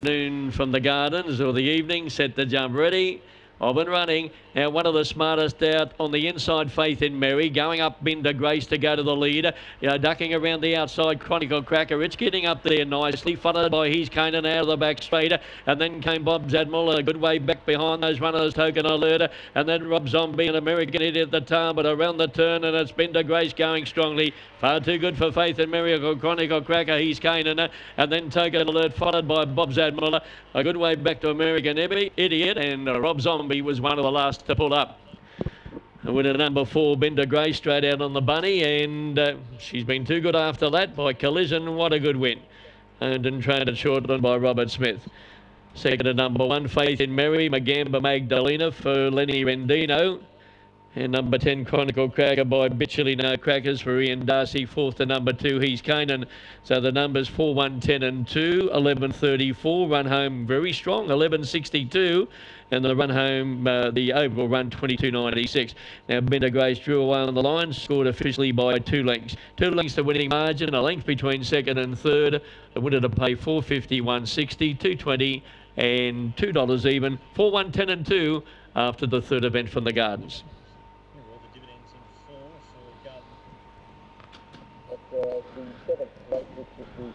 Noon from the gardens or the evening, set the jump ready. Off and running. Now, one of the smartest out on the inside, Faith in Mary. Going up Binder Grace to go to the leader. You know, ducking around the outside, Chronicle Cracker. It's getting up there nicely. Followed by He's Canaan out of the back straight. And then came Bob's Admiral, a good way back behind those runners, Token Alert. And then Rob Zombie, an American idiot at the time, but around the turn. And it's Binder Grace going strongly. Far too good for Faith in Mary. Chronicle Cracker, He's Canaan. And then Token Alert, followed by Bob's Admiral. A good way back to American Idiot. And Rob Zombie was one of the last to pull up. Winner number four, Binder Grace, straight out on the bunny, and uh, she's been too good after that by Collision. What a good win. And then traded shortland by Robert Smith. Second to number one, Faith in Mary, Magamba Magdalena for Lenny Rendino. And number 10, Chronicle Cracker by Bitchley No Crackers for Ian Darcy. Fourth to number two, He's Canaan. So the numbers 4, 1, 10 and 2, 11, 34. Run home very strong, 11, 62. And the run home, uh, the overall run, 22.96. Now, Binder Grace drew away on the line, scored officially by two lengths. Two lengths to winning margin, a length between second and third. The winner to pay 450, 160, 220 and $2 even. 4, 1, 10 and 2 after the third event from the Gardens. At uh, the seventh late, which is the